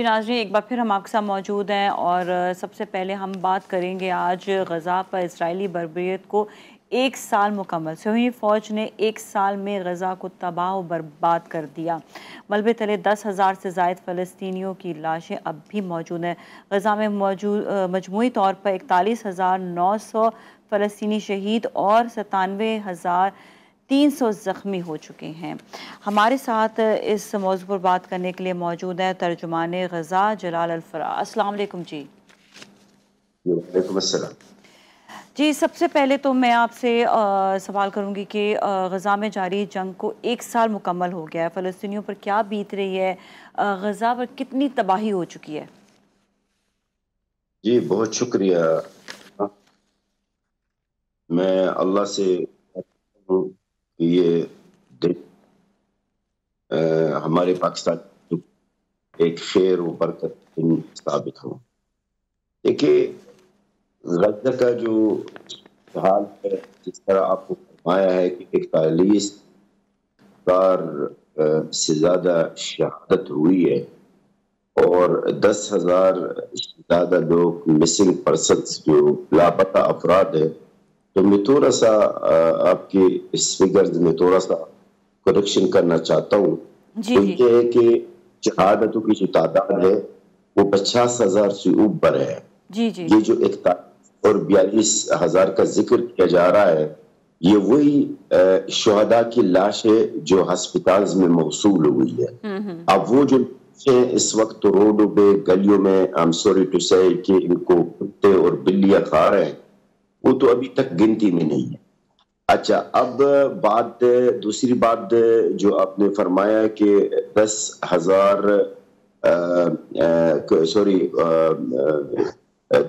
جی ناظرین، ایک بار پھر ہم آپ کے ساتھ موجود ہیں اور سب سے پہلے ہم بات کریں گے آج غزہ پر اسرائیلی بربریت کو ایک سال مکمل سوئی فوج نے ایک سال میں غزہ کو تباہ و برباد کر دیا۔ ملبے تلے دس ہزار سے زائد فلسطینیوں کی لاشیں اب بھی موجود ہیں۔ غزہ میں موجود، مجموعی طور پر اکتالیس ہزار نو سو فلسطینی شہید اور ستانوے ہزار تین سو زخمی ہو چکے ہیں۔ ہمارے ساتھ اس موضوع پر بات کرنے کے لیے موجود ہے ترجمان غزہ جلال الفرا۔ السلام علیکم جی۔ وعلیکم السلام۔ جی سب سے پہلے تو میں آپ سے سوال کروں گی کہ غزہ میں جاری جنگ کو ایک سال مکمل ہو گیا ہے۔ فلسطینیوں پر کیا بیت رہی ہے؟ غزہ پر کتنی تباہی ہو چکی ہے؟ جی بہت شکریہ۔ میں اللہ سے یہ ہمارے پاکستان ایک خیر و برکت ثابت ہو۔ دیکھیے، غزہ کا جو حال ہے، جس طرح آپ کو فرمایا ہے کہ اکتالیس بار سے زیادہ شہادت ہوئی ہے اور دس ہزار سے زیادہ لوگ مسنگ پرسنس جو لاپتہ افراد ہے تو میں تھوڑا سا آپ کے اس فگرز میں تھوڑا سا کریکشن کرنا چاہتا ہوں جی جی۔ یہ ہے کہ شہادتوں کی جو تعداد ہے وہ پچاس ہزار سے اوپر ہے۔ جی جی۔ یہ جو اکتالیس اور بیالیس ہزار کا ذکر کیا جا رہا ہے یہ وہی شہداء کی لاش ہے جو ہسپتالز میں موصول ہوئی ہے۔ اب وہ جو اس وقت روڈوں پہ گلیوں میں I'm sorry to say کہ ان کو کتے اور بلیاں کھا رہے ہیں۔ وہ تو ابھی تک گنتی میں نہیں ہے۔ اچھا اب بات دوسری بات جو آپ نے فرمایا کہ دس ہزار سوری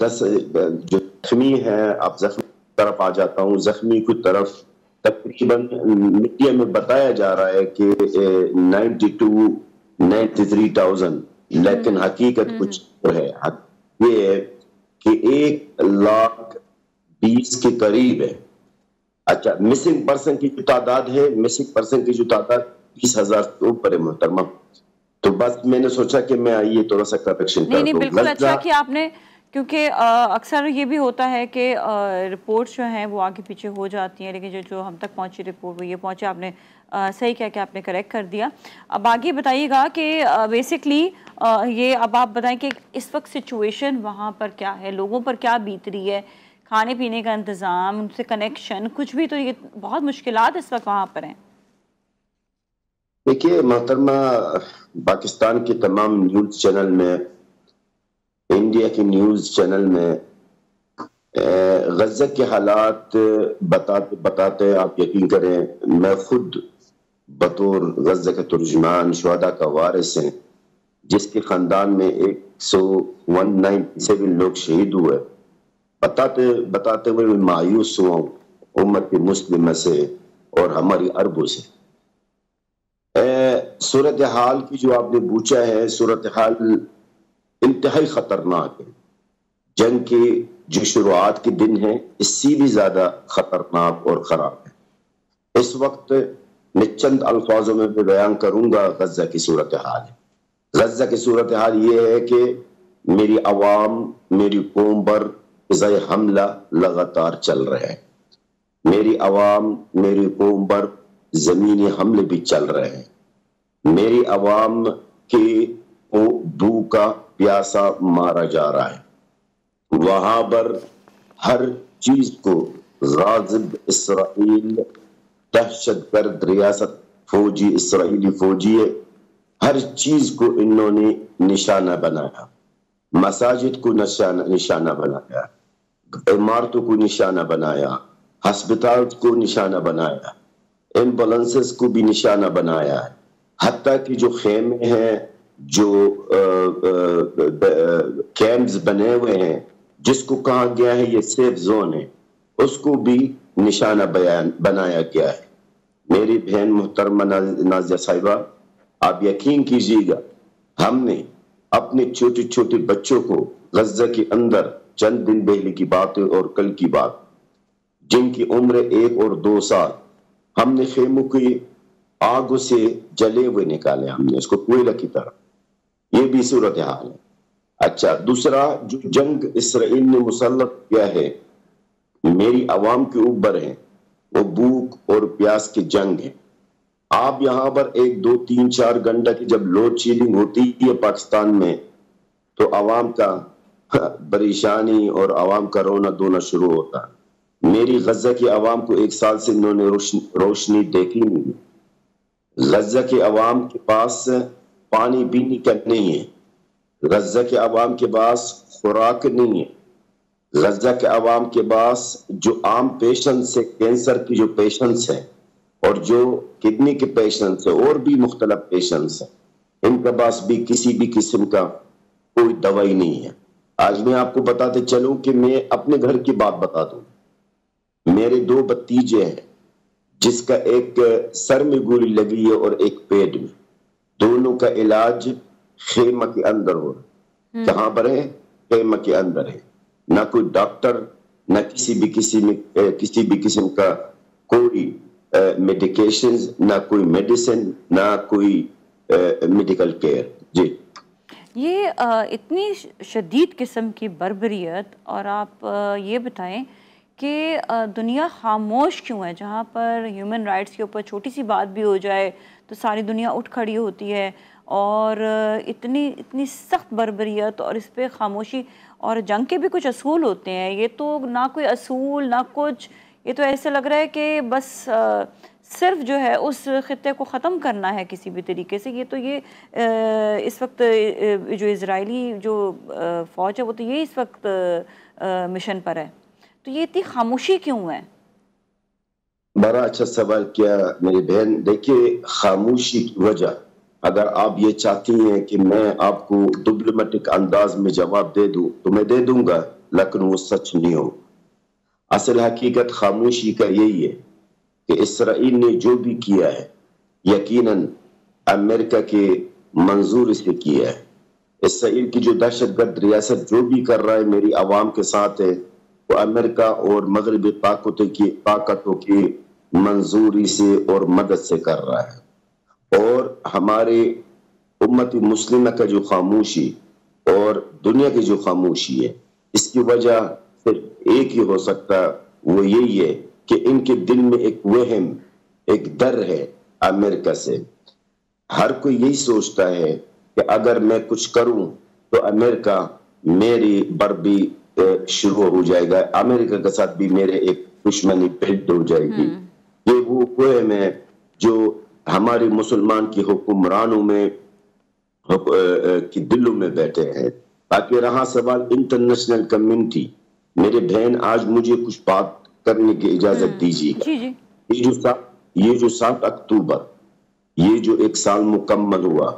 دس جو زخمی ہے آپ زخمی طرف آ جاتا ہوں۔ زخمی کی طرف تقریباً میڈیا میں بتایا جا رہا ہے کہ ninety two ninety three thousand. لیکن حقیقت کچھ ہے۔ یہ ہے کہ ایک لاکھ بیس کے قریب ہے۔ اچھا مسنگ پرسن کی جو تعداد ہے مسنگ پرسن کی جو تعداد بیس ہزار سے اوپر ہے محترمہ۔ تو بس میں نے سوچا کہ میں یہ تھوڑا سا کریکشن نہیں نہیں بالکل اچھا کہ آپ نے کیونکہ اکثر یہ بھی ہوتا ہے کہ رپورٹس جو ہیں وہ آگے پیچھے ہو جاتی ہیں لیکن جو جو ہم تک پہنچی رپورٹ وہ یہ پہنچے آپ نے صحیح کیا کہ آپ نے کریکٹ کر دیا۔ اب آگے بتائیے گا کہ بیسکلی یہ اب آپ بتائیں کہ اس وقت سچویشن وہاں پر کیا ہے لوگوں پر کیا بیت رہی ہے۔ کھانے پینے کا انتظام، ان سے کنیکشن کچھ بھی تو یہ بہت مشکلات اس وقت وہاں پر ہیں۔ دیکھیے، محترمہ، پاکستان کے تمام نیوز چینل میں، انڈیا کی نیوز چینل میں غزہ کے حالات بتاتے بتاتے آپ یقین کریں، میں خود بطور غزہ کا ترجمان شہدہ کا وارث ہیں، جس کے خاندان میں ایک سو ون نائن سیون لوگ شہید ہوئے۔ بتاتے بتاتے ہوئے میں مایوس ہوا ہوں، امت مسلمہ سے اور ہماری عربوں سے۔ صورتحال کی جو آپ نے پوچھا ہے، صورتحال انتہائی خطرناک ہے۔ جنگ کے جو شروعات کے دن ہیں، اس سے بھی زیادہ خطرناک اور خراب ہے۔ اس وقت میں چند الفاظوں میں بھی بیان کروں گا غزہ کی صورتحال۔ غزہ کی صورتحال یہ ہے کہ میری عوام، میری قوم پر فضائی حملہ لگاتار چل رہے ہیں۔ میری عوام، میری قوم پر زمینی حملے بھی چل رہے ہیں۔ میری عوام کی بو کا پیاسا مارا جا رہا ہے۔ وہاں پر ہر چیز کو غازب اسرائیل دہشت گرد ریاست فوجی اسرائیلی فوجی ہر چیز کو انہوں نے نشانہ بنایا۔ مساجد کو نشانہ بنایا۔ عمارتوں کو نشانہ بنایا، ہسپتال کو نشانہ بنایا ایمبولنسز کو بھی نشانہ بنایا ہے۔ حتیٰ کہ جو خیمے ہیں، جو کیمپس بنے ہوئے ہیں، جس کو کہا گیا ہے یہ سیف زون ہے، اس کو بھی نشانہ بیان، بنایا گیا ہے۔ میری بہن محترمہ نازیہ صاحبہ، آپ یقین کیجیے گا، ہم نے اپنے چھوٹے چھوٹے بچوں کو غزہ کے اندر چند دن پہلے کی بات اور کل کی بات۔ جن کی عمر ایک اور دو سال۔ ہم نے خیموں کی آگ سے جلے ہوئے نکالے۔ ہم نے اس کو کوئلہ کی طرح۔ یہ بھی صورتحال ہے۔ اچھا دوسرا، جو جنگ اسرائیل نے مسلط کیا ہے، میری عوام کے اوپر ہے۔ وہ بھوک اور پیاس کی جنگ ہے۔ آپ یہاں پر ایک، دو، تین، چار گھنٹہ کی جب لوڈ شیڈنگ ہوتی ہے پاکستان میں، تو عوام کا پریشانی اور عوام کا رونا دونا شروع ہوتا میری غزہ کی عوام کو ایک سال سے انہوں نے روشنی دیکھی نہیں۔ غزہ کے عوام کے پاس پانی پینے کا نہیں ہے۔ غزہ کے عوام کے پاس خوراک نہیں ہے۔ غزہ کے عوام کے پاس جو عام پیشنٹس ہے کینسر کی جو پیشنٹس ہیں اور جو کڈنی کے پیشنٹس ہیں، اور بھی مختلف پیشنٹس ہیں، ان کے پاس بھی کسی بھی قسم کا کوئی دوائی نہیں ہے۔ آج میں آپ کو بتاتے چلوں کہ میں اپنے گھر کی بات بتا دوں۔ میرے دو بتیجے ہیں جس کا ایک سر میں گولی لگی ہے اور ایک پیٹ میں۔ دونوں کا علاج خیمہ کے اندر ہو۔ رہا کہاں پر ہے؟ خیمہ کے اندر ہے۔ نہ کوئی ڈاکٹر نہ کسی بھی کسی میں کسی بھی قسم کا کوئی میڈیکیشن نہ کوئی میڈیسن نہ کوئی میڈیکل کیئر جی۔ یہ اتنی شدید قسم کی بربریت، اور آپ یہ بتائیں کہ دنیا خاموش کیوں ہے؟ جہاں پر ہیومن رائٹس کے اوپر چھوٹی سی بات بھی ہو جائے تو ساری دنیا اٹھ کھڑی ہوتی ہے، اور اتنی اتنی سخت بربریت اور اس پہ خاموشی، اور جنگ کے بھی کچھ اصول ہوتے ہیں، یہ تو نہ کوئی اصول، نہ کچھ یہ تو ایسے لگ رہا ہے کہ بس صرف جو ہے اس خطے کو ختم کرنا ہے کسی بھی طریقے سے۔ یہ تو یہ اس وقت جو اسرائیلی جو فوج ہے، وہ تو یہ اس وقت مشن پر ہے۔ تو یہ اتنی خاموشی کیوں ہے؟ بڑا اچھا سوال کیا میری بہن۔ دیکھیے، خاموشی کی وجہ۔ اگر آپ یہ چاہتی ہیں کہ میں آپ کو ڈپلومیٹک انداز میں جواب دے دوں، تو میں دے دوں گا۔ لیکن وہ سچ نہیں ہو۔ اصل حقیقت خاموشی کا یہی ہے کہ اسرائیل نے جو بھی کیا ہے، یقیناً امریکہ کے منظور سے کیا ہے۔ اسرائیل کی جو دہشت گرد ریاست جو بھی کر رہا ہے، میری عوام کے ساتھ ہے، وہ امریکہ اور مغربی طاقتوں کی طاقتوں کی منظوری سے اور مدد سے کر رہا ہے۔ اور ہمارے امت مسلمہ کا جو خاموشی اور دنیا کی جو خاموشی ہے، اس کی وجہ صرف ایک ہی ہو سکتا وہ یہی ہے کہ ان کے دل میں ایک وہم ایک در ہے امریکہ سے۔ ہر کوئی یہی سوچتا ہے کہ اگر میں کچھ کروں تو امریکہ میری بربی شروع ہو جائے گا۔ امریکہ کے ساتھ بھی میرے ایک دشمنی پیٹ ہو جائے گی۔ یہ وہ وہم ہے جو ہمارے مسلمان کی حکمرانوں میں کی دلوں میں بیٹھے ہیں۔ تاکہ رہا سوال انٹرنیشنل کمیونٹی میرے بہن آج مجھے کچھ بات کرنے کی اجازت دیجیے۔ جی، جی۔ یہ جو سات یہ جو سات اکتوبر یہ جو ایک سال مکمل ہوا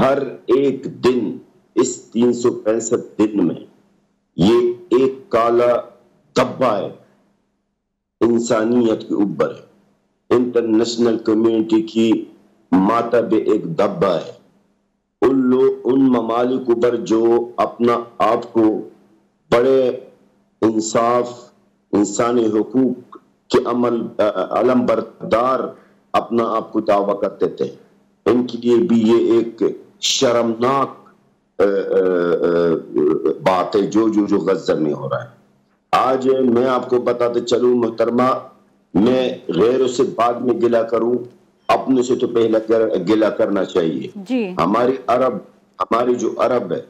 ہر ایک دن اس تین سو پینسٹھ دن میں یہ ایک کالا دبا ہے۔ انسانیت کے اوپر ہے انٹرنیشنل کمیونٹی کی ماتا بے ایک دبا ہے۔ ان لوگ ان ممالک اوپر جو اپنا آپ کو بڑے انصاف انسانی حقوق کے عمل علم بردار اپنا آپ کو دعویٰ کرتے تھے ان کے لیے بھی یہ ایک شرمناک بات ہے جو جو جو غزہ میں ہو رہا ہے۔ آج میں آپ کو بتاتے چلوں محترمہ میں غیروں سے بعد میں گلا کروں۔ اپنے سے تو پہلے گلا کرنا چاہیے۔ جی۔ ہماری عرب ہماری جو عرب ہے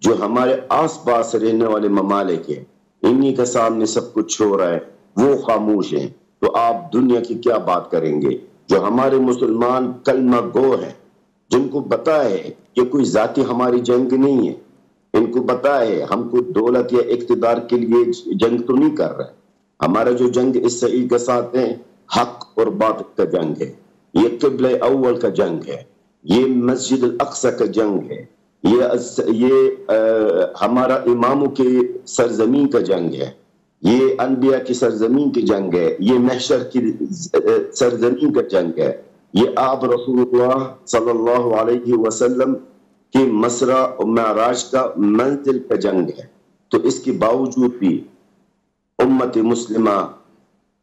جو ہمارے آس پاس رہنے والے ممالک ہیں انہی کے سامنے سب کچھ ہو رہا ہے، وہ خاموش ہیں۔ تو آپ دنیا کی کیا بات کریں گے؟ جو ہمارے مسلمان کلمہ گو ہیں جن کو پتا ہے کہ کوئی ذاتی ہماری جنگ نہیں ہے، ان کو پتا ہے ہم کو دولت یا اقتدار کے لیے جنگ تو نہیں کر رہے۔ ہمارا جو جنگ اس سے کے ساتھ ہے، حق اور بات کا جنگ ہے۔ یہ قبل اول کا جنگ ہے۔ یہ مسجد الاقصہ کا جنگ ہے۔ یہ ہمارا اماموں کے سرزمین کا جنگ ہے۔ یہ انبیاء کی سرزمین کی جنگ ہے۔ یہ محشر کی سرزمین کا جنگ ہے۔ یہ آپ رسول اللہ صلی اللہ علیہ وسلم کی مسرہ و معراج کا منزل کا جنگ ہے۔ تو اس کے باوجود بھی امت مسلمہ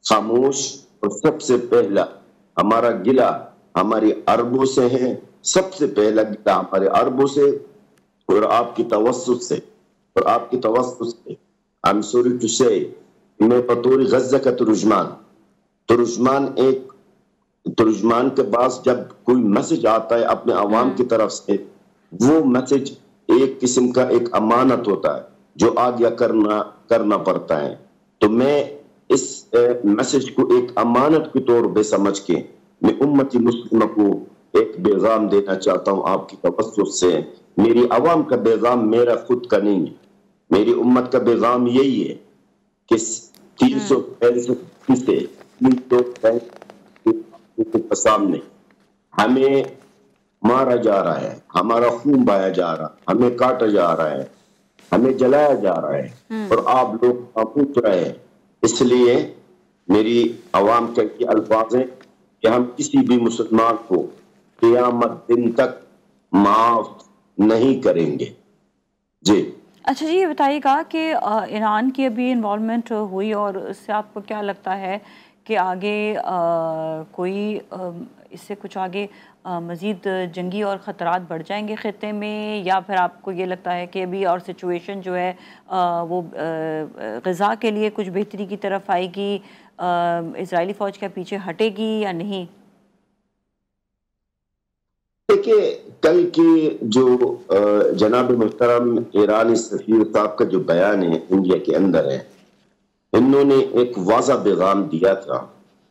خاموش اور سب سے پہلا ہمارا گلہ ہماری عربوں سے ہے۔ سب سے پہلا گلہ ہمارے عربوں سے اور آپ کی توسط سے، اور آپ کی توسط سے۔ I'm sorry to say میں بطور غزہ کا ترجمان ترجمان ایک، ترجمان کے پاس جب کوئی میسج آتا ہے اپنے عوام کی طرف سے، وہ میسج ایک قسم کا ایک امانت ہوتا ہے جو آگیا کرنا کرنا پڑتا ہے۔ تو میں اس میسج کو ایک امانت کے طور پہ سمجھ کے، میں امتی مسلمہ کو ایک بیغام دینا چاہتا ہوں آپ کی توسط سے۔ میری عوام کا بیغام میرا خود کا نہیں ہے۔ میری امت کا بیغام یہی ہے کہ تین سو پینسٹھ سے تین سو پینسٹھ سامنے ہمیں مارا جا رہا ہے۔ ہمارا خون بایا جا رہا ہے۔ ہمیں کاٹا جا رہا ہے۔ ہمیں جلایا جا رہا ہے۔ اور آپ لوگ پوچھ رہے ہیں۔ اس لیے میری عوام کے الفاظ ہیں کہ ہم کسی بھی مسلمان کو قیامت دن تک معاف نہیں کریں گے۔ جی۔ اچھا جی یہ بتائیے گا کہ ایران کی ابھی انوالومنٹ ہوئی اور اس سے آپ کو کیا لگتا ہے کہ آگے کوئی اس سے کچھ آگے مزید جنگی اور خطرات بڑھ جائیں گے خطے میں، یا پھر آپ کو یہ لگتا ہے کہ ابھی اور سچویشن جو ہے وہ غذا کے لیے کچھ بہتری کی طرف آئے گی اسرائیلی فوج کے پیچھے ہٹے گی یا نہیں؟ دیکھیں کل کی جو جناب محترم ایرانی سفیر صاحب کا جو بیان ہے انڈیا کے اندر ہے، انہوں نے ایک واضح پیغام دیا تھا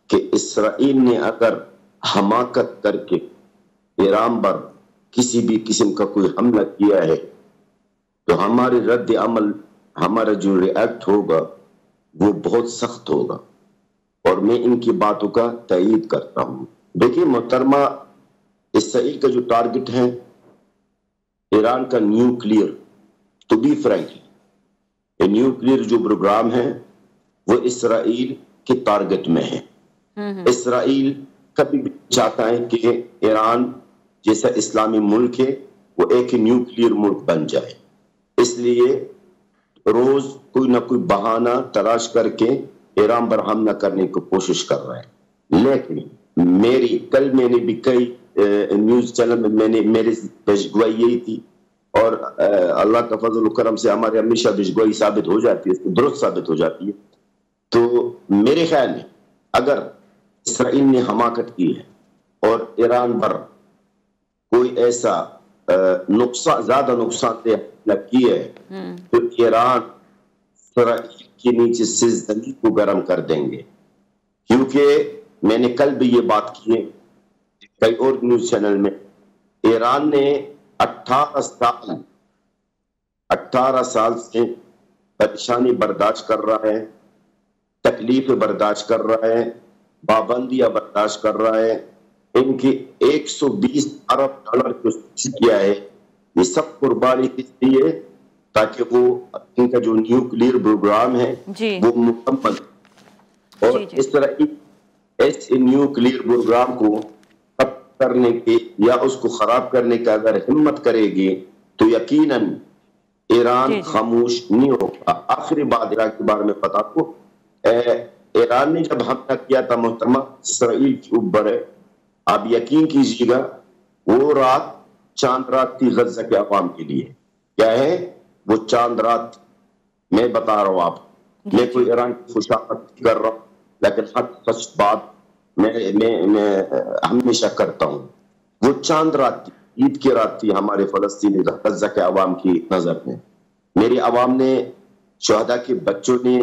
کہ اسرائیل نے اگر حماقت کر کے ایران پر کسی بھی قسم کا کوئی حملہ کیا ہے، تو ہمارے رد عمل، ہمارا جو ریئیکٹ ہوگا، وہ بہت سخت ہوگا۔ اور میں ان کی باتوں کا تائید کرتا ہوں۔ دیکھیے، محترمہ اسرائیل کا جو ٹارگٹ ہے ایران کا نیوکلیئر تو بی فرینک نیوکلیئر جو پروگرام ہے وہ اسرائیل کے ٹارگٹ میں ہے۔ اسرائیل کبھی بھی چاہتا ہے کہ ایران جیسا اسلامی ملک ہے وہ ایک نیوکلیئر ملک بن جائے۔ اس لیے روز کوئی نہ کوئی بہانہ تلاش کر کے ایران پر حملہ کرنے کی کوشش کر رہا ہے لیکن میری کل میں نے بھی کئی نیوز چینل میں میں نے میری پیشگوئی یہی تھی۔ اور اللہ کا فضل و کرم سے ہمارے ہمیشہ پیشگوئی ثابت ہو جاتی ہے درست ثابت ہو جاتی ہے۔ تو میرے خیال میں اگر اسرائیل نے حماقت کی ہے اور ایران پر کوئی ایسا نقصان زیادہ نقصان دہ کی ہے تو ایران اسرائیل کے نیچے سے زمین کو گرم کر دیں گے۔ کیونکہ میں نے کل بھی یہ بات کی ہے کئی اور نیوز چینل میں۔ ایران نے اٹھارہ سال اٹھارہ سال سے پریشانی برداشت کر رہا ہے تکلیف برداشت کر رہا ہے پابندیاں برداشت کر رہا ہے۔ ان کی ایک سو بیس ارب ڈالر جو کیا ہے۔ یہ سب قربانی اس لیے؟ تاکہ وہ ان کا جو نیوکلیئر پروگرام ہے جی۔ وہ مکمل اور جی، جی۔ اس طرح اس نیوکلیئر پروگرام کو کرنے کی یا اس کو خراب کرنے کا اگر ہمت کرے گی تو یقیناً ایران جی، جی۔ خاموش نہیں ہوگا۔ آخری بات ایران کے بارے میں پتا کو ایران نے جب حملہ کیا تھا محترمہ اسرائیل کے اوپر ہے آپ یقین کیجیے گا وہ رات چاند رات تھی غزہ کے عوام کے لیے۔ کیا ہے؟ وہ چاند رات میں بتا رہا ہوں آپ۔ جی، میں کوئی ایران کی خوشامت کر رہا ہوں لیکن حق بات میں ہمیشہ کرتا ہوں۔ وہ چاند رات تھی عید کی رات تھی ہمارے فلسطینی غزہ کے عوام کی نظر میں۔ میری عوام نے شہدہ کے بچوں نے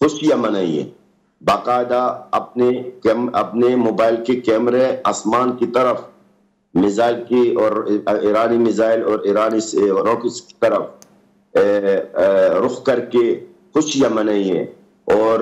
خوشیاں منائی ہیں۔ باقاعدہ اپنے اپنے موبائل کے کیمرے آسمان کی طرف، میزائل کی اور ایرانی میزائل اور ایرانی راکٹس کی طرف رخ کر کے خوشیاں منائی ہیں۔ اور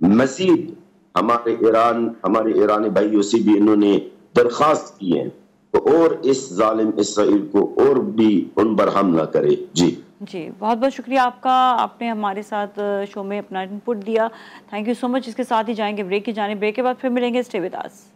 مزید ہمارے ایران، ہمارے ایرانی بھائیوں سے بھی انہوں نے درخواست کی ہے تو اور اس ظالم اسرائیل کو اور بھی ان پر حملہ کرے۔ جی۔ جی بہت بہت شکریہ آپ کا۔ آپ نے ہمارے ساتھ شو میں اپنا ان پٹ دیا۔ تھینک یو سو مچ اس کے ساتھ ہی جائیں گے بریک کی جانے بریک کے بعد پھر ملیں گے۔ اسٹے وداس